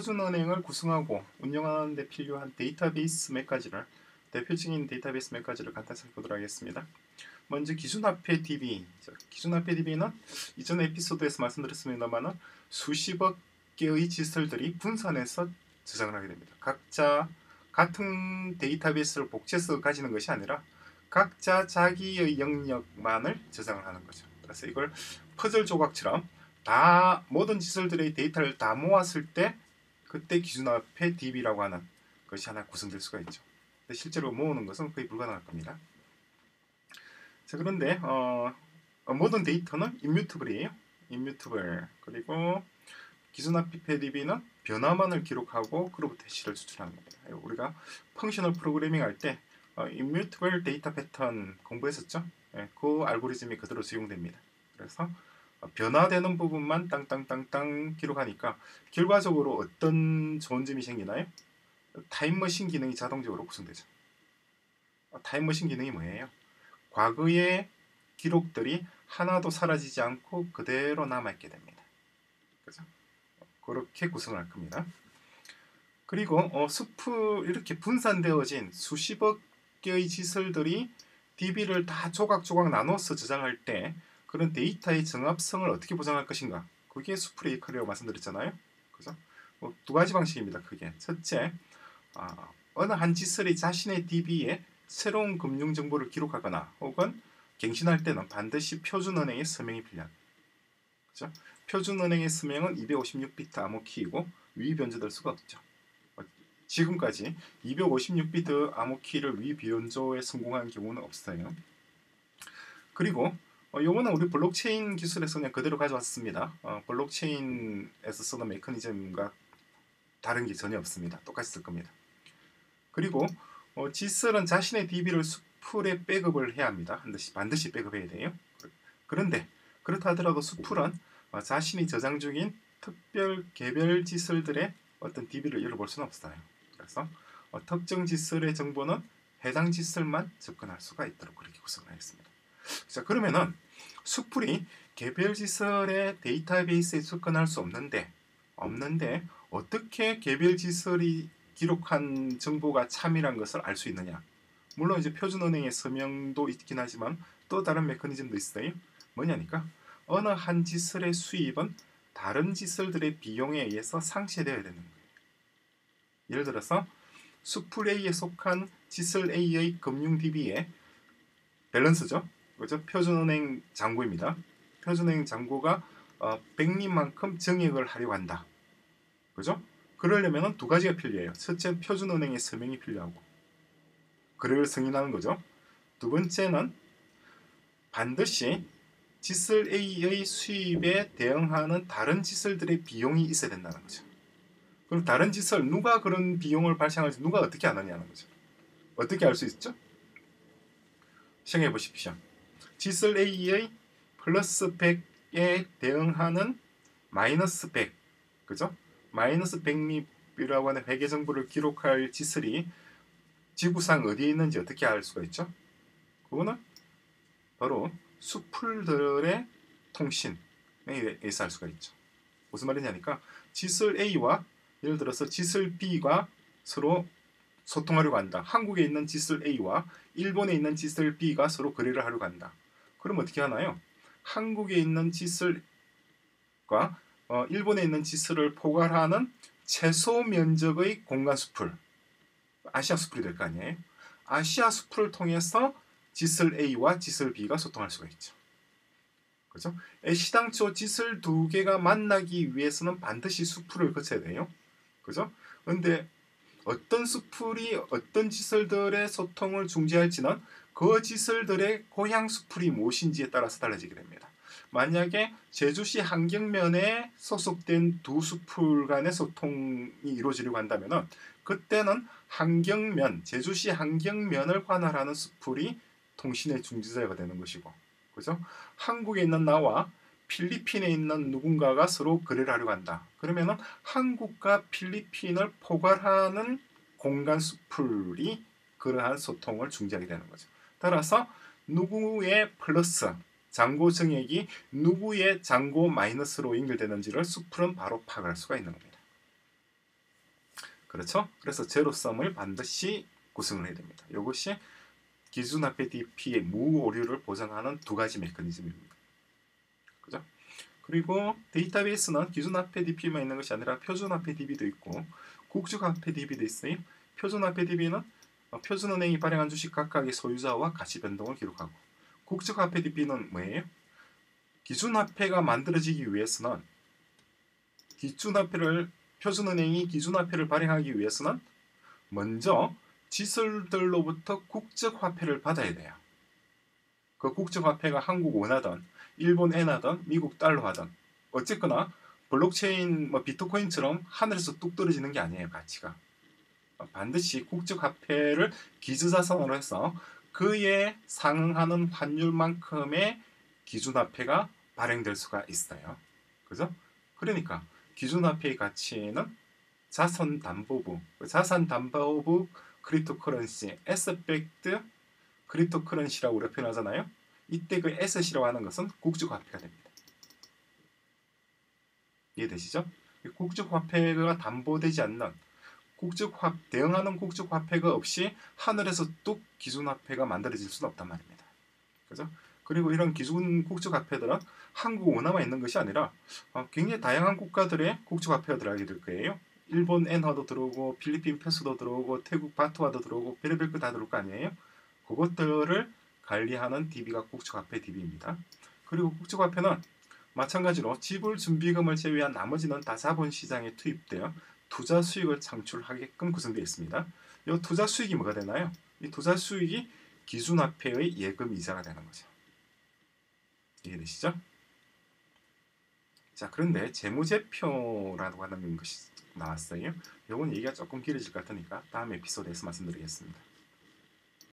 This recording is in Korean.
표준은행을 구성하고 운영하는 데 필요한 데이터베이스 몇 가지를 대표적인 데이터베이스 몇 가지를 간단히 살펴보도록 하겠습니다. 먼저 기준화폐 DB 기준화폐 DB는 이전 에피소드에서 말씀드렸습니다만 수십억 개의 지설들이 분산해서 저장을 하게 됩니다. 각자 같은 데이터베이스를 복제해서 가지는 것이 아니라 각자 자기의 영역만을 저장을 하는 거죠. 그래서 이걸 퍼즐 조각처럼 다 모든 지설들의 데이터를 다 모았을 때 그때 기준화폐 DB라고 하는 것이 하나 구성될 수가 있죠. 실제로 모으는 것은 거의 불가능할 겁니다. 자 그런데 어, 어 모든 데이터는 immutable이에요. immutable 그리고 기준화폐 DB는 변화만을 기록하고 그로부터 hash를 추출하는 겁니다. 우리가 functional 프로그래밍 할때 어, immutable 데이터 패턴 공부했었죠. 예, 그 알고리즘이 그대로 적용됩니다. 그래서 어, 변화되는 부분만 땅땅땅땅 기록하니까 결과적으로 어떤 좋은 점이 생기나요? 타임머신 기능이 자동적으로 구성되죠. 어, 타임머신 기능이 뭐예요? 과거의 기록들이 하나도 사라지지 않고 그대로 남아있게 됩니다. 그죠? 그렇게 구성을 할 겁니다. 그리고 어, 숲을 이렇게 분산되어진 수십억 개의 지설들이 DB를 다 조각조각 나눠서 저장할 때 그런 데이터의 정합성을 어떻게 보장할 것인가? 그게 수프레이커라고 말씀드렸잖아요. 그죠? 뭐 두 가지 방식입니다. 크게 첫째, 아, 어느 한 지설이 자신의 DB에 새로운 금융 정보를 기록하거나 혹은 갱신할 때는 반드시 표준은행의 서명이 필요합니다. 그죠? 표준은행의 서명은 256비트 암호키이고 위 변조될 수가 없죠. 지금까지 256비트 암호키를 위변조에 성공한 경우는 없어요. 그리고 어, 요거는 우리 블록체인 기술에서 그냥 그대로 가져왔습니다. 어, 블록체인에서 쓰는 메커니즘과 다른 게 전혀 없습니다. 똑같이 쓸 겁니다. 그리고 어, 지설은 자신의 DB를 수풀에 백업을 해야 합니다. 반드시, 반드시 백업해야 돼요. 그런데 그렇다 하더라도 수풀은 어, 자신이 저장 중인 특별 개별 지설들의 어떤 DB를 열어볼 수는 없어요. 그래서 어, 특정 지설의 정보는 해당 지설만 접근할 수가 있도록 그렇게 구성을 했습니다. 자 그러면은 수풀이 개별 지설의 데이터베이스에 접근할 수 없는데 없는데 어떻게 개별 지설이 기록한 정보가 참이란 것을 알 수 있느냐? 물론 이제 표준은행의 서명도 있긴 하지만 또 다른 메커니즘도 있어요. 뭐냐니까 어느 한 지설의 수입은 다른 지설들의 비용에 의해서 상쇄되어야 되는 거예요. 예를 들어서 수풀 A에 속한 지슬 A의 금융 DB의 밸런스죠. 그죠? 표준은행 잔고입니다. 표준은행 잔고가 어, 100리만큼 정액을 하려고 한다. 그죠? 그러려면 두 가지가 필요해요. 첫째, 표준은행의 서명이 필요하고 거래를 승인하는 거죠. 두 번째는 반드시 지슬 A의 수입에 대응하는 다른 지슬들의 비용이 있어야 된다는 거죠. 그럼 다른 짓을 누가 그런 비용을 발생할지 누가 어떻게 아느냐는 거죠. 어떻게 알 수 있죠? 생각해 보십시오. 짓을 A의 플러스 100에 대응하는 마이너스 100, 그죠? 마이너스 100립이라고 하는 회계 정보를 기록할 지슬이 지구상 어디에 있는지 어떻게 알 수가 있죠? 그거는 바로 수풀들의 통신에 의해서 알 수가 있죠. 무슨 말이냐니까 지슬 A와 예를 들어서 지슬 B가 서로 소통하려고 한다. 한국에 있는 지슬 A와 일본에 있는 지슬 B가 서로 거래를 하려고 한다. 그럼 어떻게 하나요? 한국에 있는 지슬과 어, 일본에 있는 지슬을 포괄하는 최소 면적의 공간 수풀 아시아 수풀이 될 거 아니에요? 아시아 수풀을 통해서 지슬 A와 지슬 B가 소통할 수가 있죠. 그죠? 애시당초 짓을 두 개가 만나기 위해서는 반드시 수풀을 거쳐야 돼요. 그죠? 근데 어떤 수풀이 어떤 지설들의 소통을 중지할지는 그 지설들의 고향 수풀이 무엇인지에 따라서 달라지게 됩니다. 만약에 제주시 한경면에 소속된 두 수풀 간의 소통이 이루어지려고 한다면 그때는 한경면, 제주시 한경면을 관할하는 수풀이 통신의 중지자가 되는 것이고 그죠? 한국에 있는 나와 필리핀에 있는 누군가가 서로 거래를 하려고 한다. 그러면은 한국과 필리핀을 포괄하는 공간 수풀이 그러한 소통을 중지하게 되는 거죠. 따라서 누구의 플러스 잔고 정액이 누구의 잔고 마이너스로 연결되는지를 수풀은 바로 파악할 수가 있는 겁니다. 그렇죠? 그래서 제로섬을 반드시 구성을 해야 됩니다. 이것이 기준 화폐 DP의 무오류를 보장하는 두 가지 메커니즘입니다. 그죠? 그리고 데이터베이스는 기준 화폐 DP만 있는 것이 아니라 표준 화폐 DB도 있고 국제화폐 DB도 있어요. 표준 화폐 DB는 어, 표준은행이 발행한 주식 각각의 소유자와 가치 변동을 기록하고 국제화폐 DB는 뭐예요? 기준 화폐가 만들어지기 위해서는 기준 화폐를 표준은행이 기준 화폐를 발행하기 위해서는 먼저 지설들로부터 국적 화폐를 받아야 돼요. 그 국적 화폐가 한국 원하든 일본 엔하든 미국 달러 하든 어쨌거나 블록체인 뭐 비트코인처럼 하늘에서 뚝 떨어지는 게 아니에요 가치가 반드시 국적화폐를 기준자산으로 해서 그에 상응하는 환율만큼의 기준화폐가 발행될 수가 있어요. 그죠? 그러니까 기준화폐의 가치는 자산담보부, 자산담보부 cryptocurrency, asset-backed cryptocurrency라고 우리가 표현하잖아요. 이때 그 에셋이라고 하는 것은 국제화폐가 됩니다. 이해되시죠? 국제화폐가 담보되지 않는 국제화 대응하는 국제화폐가 없이 하늘에서 뚝 기준 화폐가 만들어질 수는 없단 말입니다. 그죠? 그리고 이런 기준 국제화폐들은 한국 원화만 있는 것이 아니라 어, 굉장히 다양한 국가들의 국제화폐가 들어가게 될 거예요. 일본 엔화도 들어오고 필리핀 페소도 들어오고 태국 바트화도 들어오고 별의별 거다 들어올 거 아니에요. 그것들을 관리하는 DB가 국제화폐 DB입니다. 그리고 국제화폐는 마찬가지로 지불 준비금을 제외한 나머지는 다 자본시장에 투입되어 투자 수익을 창출하게끔 구성되어 있습니다. 이 투자 수익이 뭐가 되나요? 이 투자 수익이 기준 화폐의 예금 이자가 되는 거죠. 이해되시죠? 자 그런데 재무제표라고 하는 것이 나왔어요. 이건 얘기가 조금 길어질 것 같으니까 다음 에피소드에서 말씀드리겠습니다.